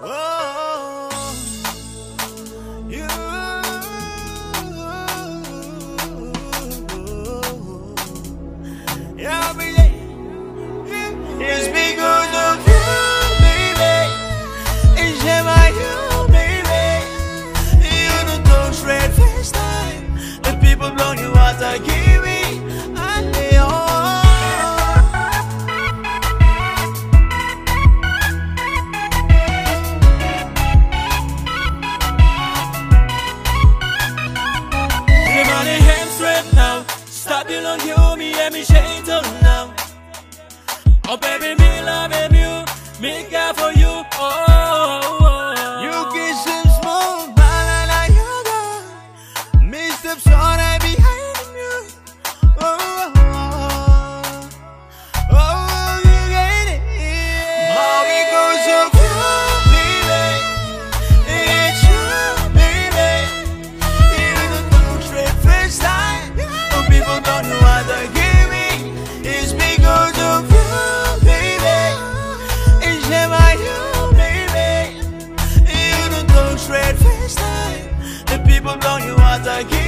Oh! Babylon, you, me and me shade now. Oh, baby, me love and you, me care for you. Oh, oh, oh. you kiss him smooth, banana yoga, me steps on people blow you out again.